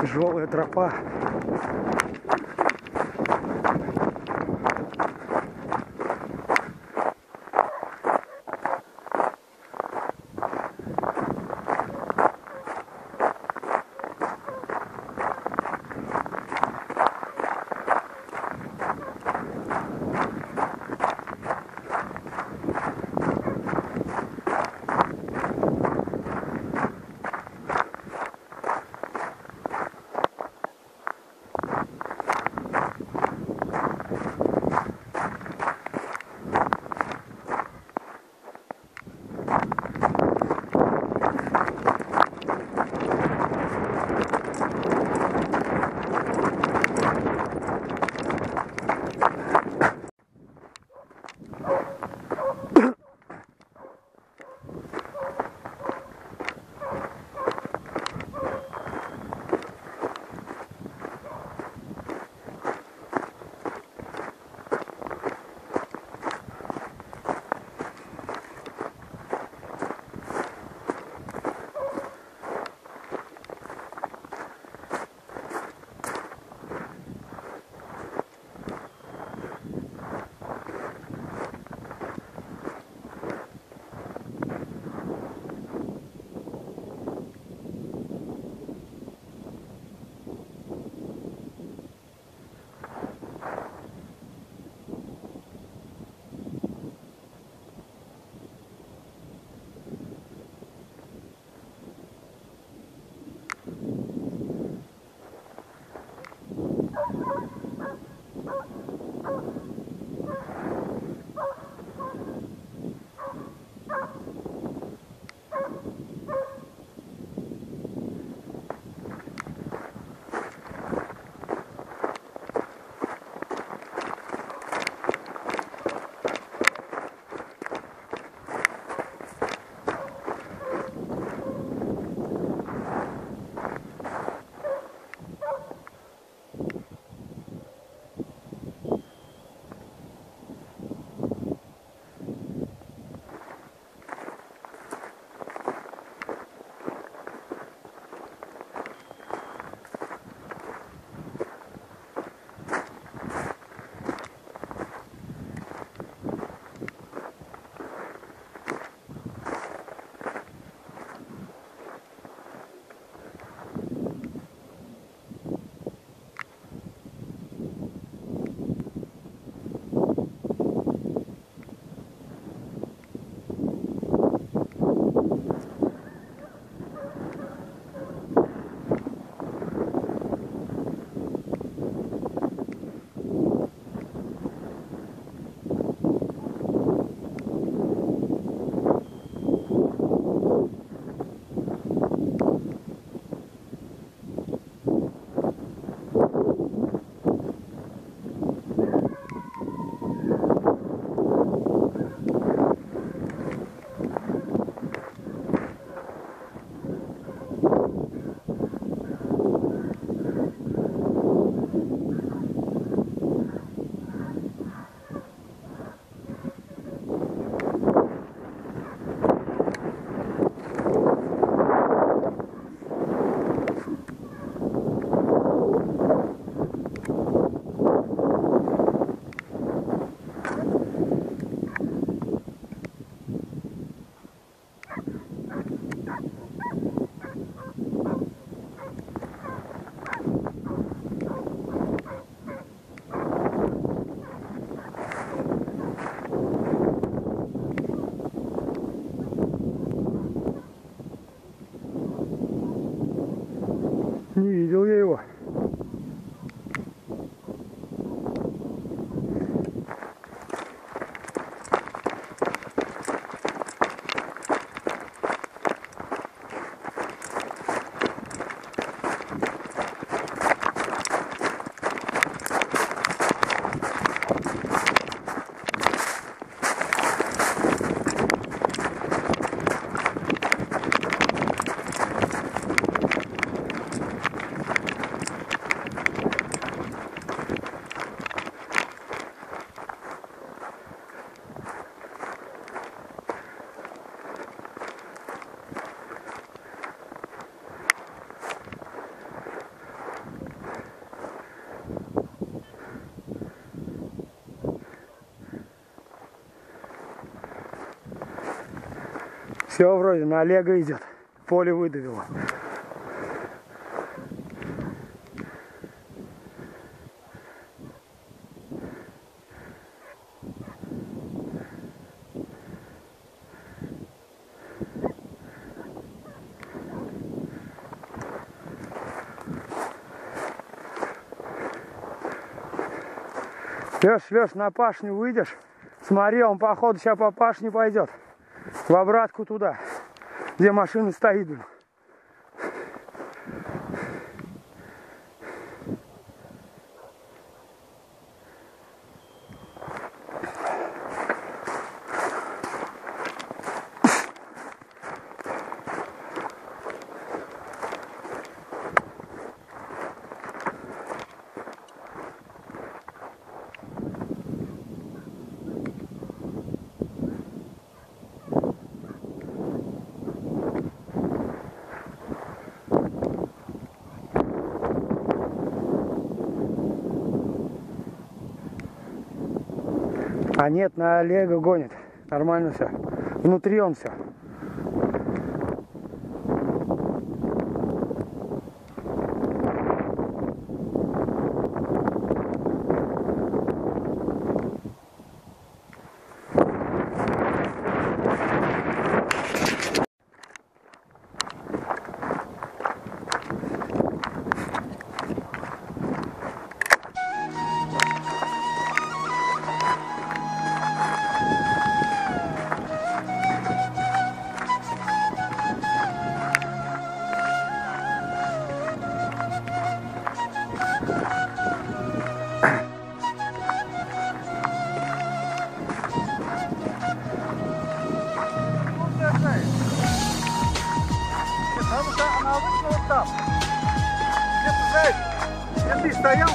тяжелая тропа. Все вроде на Олега идет. Поле выдавило. Леш, Леш, на пашню выйдешь? Смотри, он походу сейчас по пашне пойдет. В обратку туда, где машина стоит. блин. А нет, на Олега гонит. Нормально все. Внутри он все. Там. Где-то, знаешь, где ты стоял,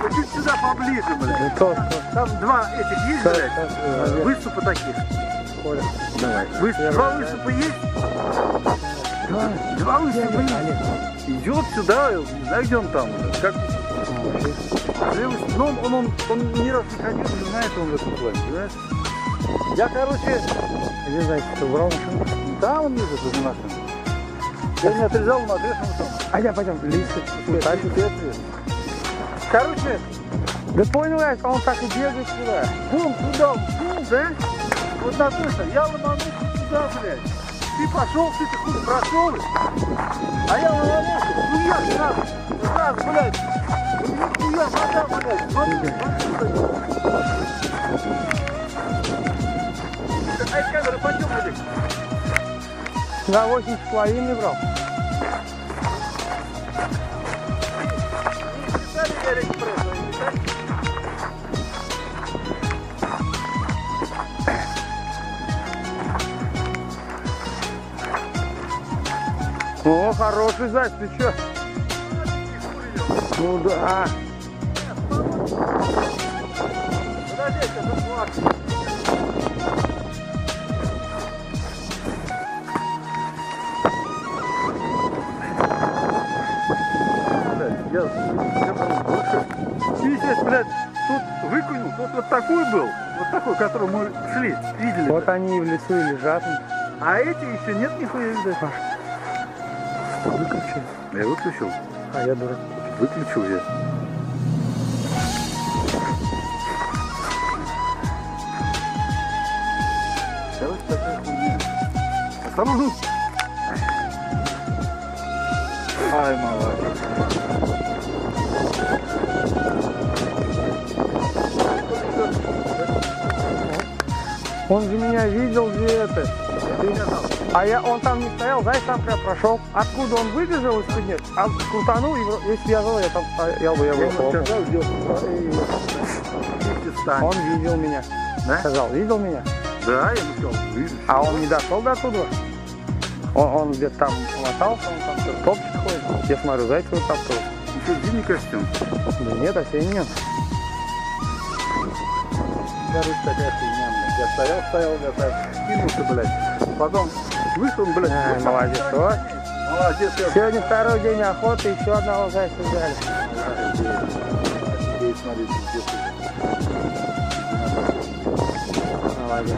вот чуть сюда поближе, блядь. То, Там два этих есть, блядь, то, то, выступа таких. Коля. Давай. Вы- Первый, два да. выступа есть? Да. Два выступа есть. Идет сюда, не знаю, где он там. Как ну, он, он, он, он ни разу не ходил, не знает он в этом плане, понимаешь? Я, короче, Где зайчик? Ты убрал машину? там он лежит возле машины. Я не отрезал, но отрезал там. А я пойдем, не ты отрезал. Короче, Да понял я, он так и бегает сюда. вон туда, вон, да? Вот на точно, я ломанулся туда, блядь. Ты пошел, ты хуй прошел, а я ломанулся, ну я сразу, сразу, блядь. Ну я вода, блядь, смотри, смотри. Ай, камера, пойдем, блядь. На 8 с половиной брал. О, хороший зайц, ты чё? Ну да. Подожди, сейчас заплачу. Здесь, блядь, тут выкинул, тут вот такой был, вот такой, который мы шли, видели. вот они и в лесу и лежат. А эти еще нет нихуя, видать. Выключи. Я выключил. А я дурак. Выключил я. Короче, такая хуйня. Осторожно! Ай, молодец. Он же меня видел, где это. А я, он там не стоял, зайц там прям прошел. Откуда он выбежал из нет? А крутанул, и если бы я был, я там стоял бы, я бы Я Вместе встань. Он видел меня. Да? Сказал, видел меня. Да, я ему сказал, видишь. А он не дошел до оттуда. Он, он где-то там мотался, он там что-то топчик ходит. Я смотрю, зайца вытаптывает. Ну что, зимний костюм? Да нет, осенний. Короче, такая блядь. Я стоял, стоял, я так кинулся, блядь. Потом вышел, блядь. Ай, вот молодец, вот. Молодец, я Сегодня второй день охоты, еще одного зайца взяли. Ты. Молодец.